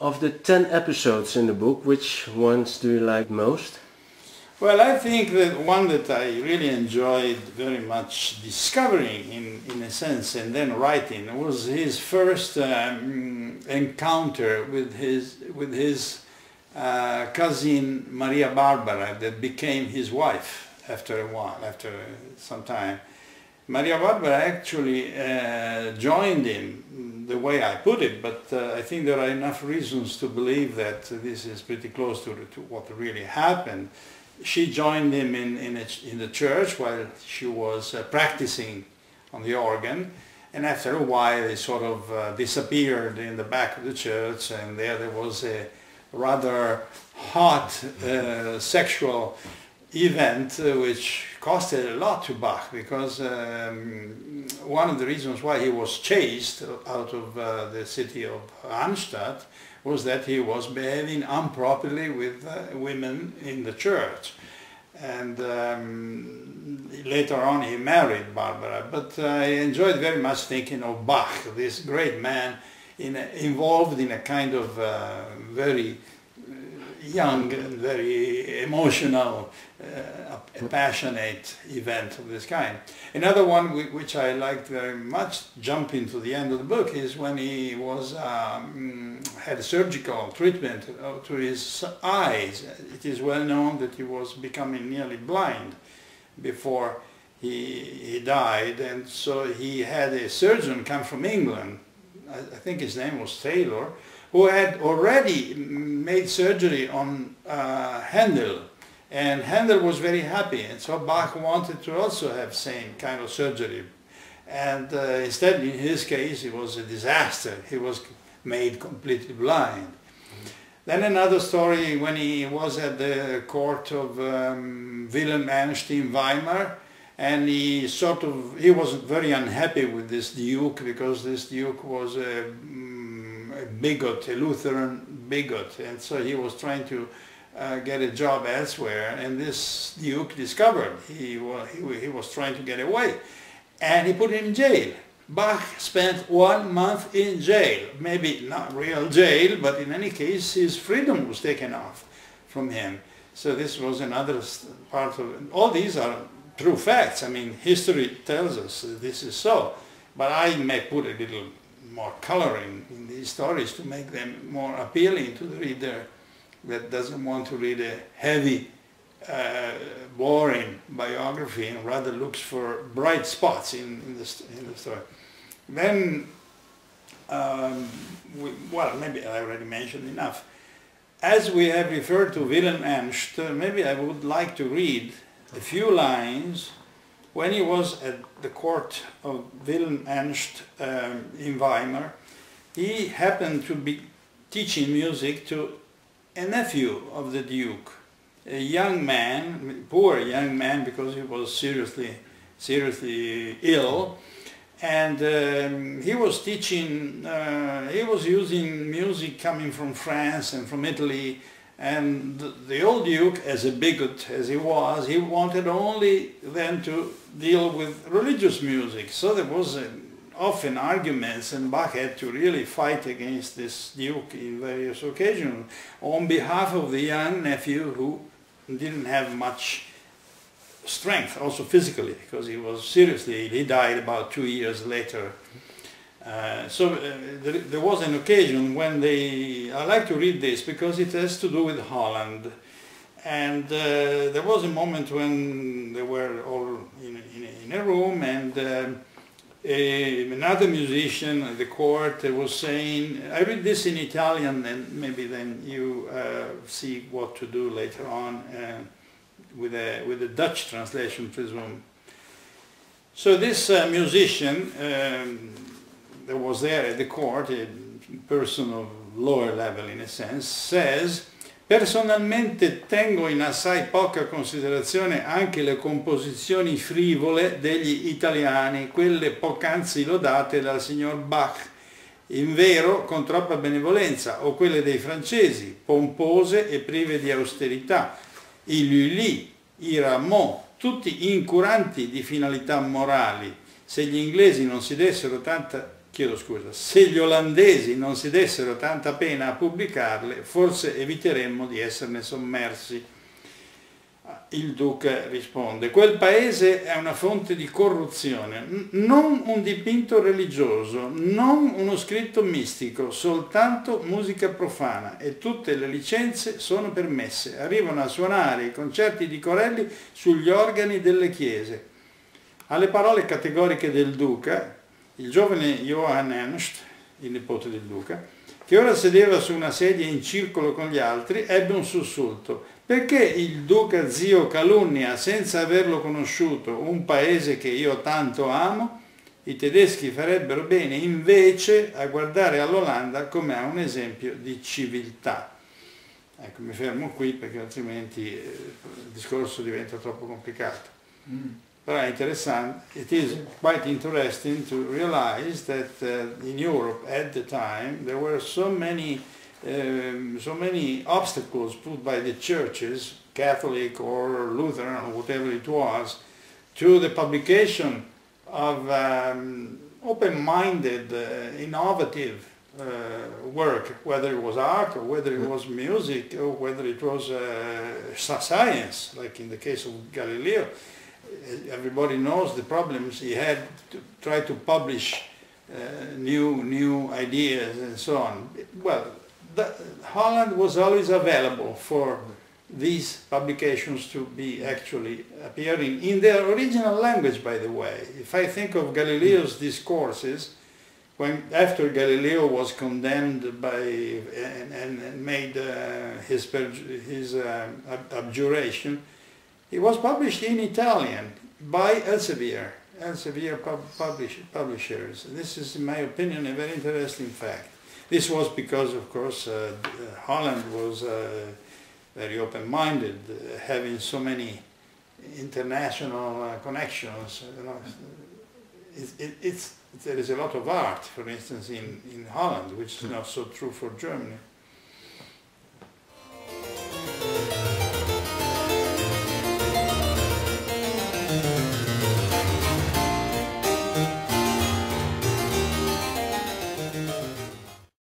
Of the 10 episodes in the book, which ones do you like most? Well, I think that one that I really enjoyed very much discovering in, in a sense and then writing was his first um, encounter with his, with his uh, cousin Maria Barbara that became his wife after a while, after some time. Maria Barbara actually uh, joined him, the way I put it, but uh, I think there are enough reasons to believe that this is pretty close to, to what really happened. She joined him in, in, a, in the church while she was uh, practicing on the organ, and after a while they sort of uh, disappeared in the back of the church, and there there was a rather hot uh, sexual event uh, which costed a lot to Bach because um, one of the reasons why he was chased out of uh, the city of Arnstadt was that he was behaving improperly with uh, women in the church. And um, later on he married Barbara, but I enjoyed very much thinking of Bach, this great man in a, involved in a kind of uh, very young and very emotional, uh, passionate event of this kind. Another one which I liked very much, jumping to the end of the book, is when he was um, had surgical treatment to his eyes. It is well known that he was becoming nearly blind before he, he died, and so he had a surgeon come from England. I, I think his name was Taylor, who had already made surgery on uh, Handel. And Handel was very happy, and so Bach wanted to also have same kind of surgery. And uh, instead, in his case, it was a disaster. He was made completely blind. Then another story when he was at the court of um, Wilhelm Ernst in Weimar, and he sort of, he was very unhappy with this duke because this duke was a a bigot, a Lutheran bigot, and so he was trying to uh, get a job elsewhere, and this Duke discovered he, he, he was trying to get away, and he put him in jail. Bach spent one month in jail, maybe not real jail, but in any case his freedom was taken off from him. So this was another part of, it. all these are true facts. I mean, history tells us this is so, but I may put a little more coloring in these stories to make them more appealing to the reader that doesn't want to read a heavy, uh, boring biography and rather looks for bright spots in, in, the, in the story. Then, um, we, well, maybe I already mentioned enough. As we have referred to Wilhelm Ernst, maybe I would like to read a few lines when he was at the court of Wilhelm Ernst um, in Weimar, he happened to be teaching music to a nephew of the Duke, a young man, poor young man because he was seriously, seriously ill, and um, he was teaching, uh, he was using music coming from France and from Italy and the old Duke, as a bigot as he was, he wanted only then to deal with religious music. So there was a, often arguments and Bach had to really fight against this Duke in various occasions. On behalf of the young nephew who didn't have much strength, also physically, because he was seriously, he died about two years later uh, so uh, there, there, was an occasion when they, I like to read this because it has to do with Holland. And uh, there was a moment when they were all in, in, in a room and uh, a, another musician at the court was saying, I read this in Italian and maybe then you uh, see what to do later on with, a, with a Dutch translation, presume. So this musician, um, that was there at the court, a person of lower level in a sense, says Personalmente tengo in assai poca considerazione anche le composizioni frivole degli italiani, quelle poc'anzi lodate dal signor Bach, in vero con troppa benevolenza, o quelle dei francesi, pompose e prive di austerità, i Lully, i Rameau, tutti incuranti di finalità morali. Se gli inglesi non si dessero tanta chiedo scusa, se gli olandesi non si dessero tanta pena a pubblicarle, forse eviteremmo di esserne sommersi. Il duca risponde, quel paese è una fonte di corruzione, non un dipinto religioso, non uno scritto mistico, soltanto musica profana e tutte le licenze sono permesse. Arrivano a suonare i concerti di Corelli sugli organi delle chiese. Alle parole categoriche del duca, il giovane Johann Ernst, il nipote del duca, che ora sedeva su una sedia in circolo con gli altri, ebbe un sussulto. Perché il duca zio calunnia senza averlo conosciuto un paese che io tanto amo? I tedeschi farebbero bene invece a guardare all'Olanda come a un esempio di civiltà. Ecco, mi fermo qui perché altrimenti eh, il discorso diventa troppo complicato. Mm. It is quite interesting to realize that uh, in Europe at the time there were so many um, so many obstacles put by the churches, Catholic or Lutheran or whatever it was, to the publication of um, open-minded, uh, innovative uh, work, whether it was art or whether it was music or whether it was uh, science, like in the case of Galileo everybody knows the problems he had to try to publish uh, new new ideas and so on. Well, the, Holland was always available for these publications to be actually appearing in their original language, by the way. If I think of Galileo's discourses, when after Galileo was condemned by and, and, made uh, his his uh, abjuration, it was published in Italian by Elsevier, Elsevier pub publish publishers. This is, in my opinion, a very interesting fact. This was because, of course, uh, Holland was uh, very open-minded, uh, having so many international uh, connections. You know, it, it, it's, there is a lot of art, for instance, in, in Holland, which is not so true for Germany.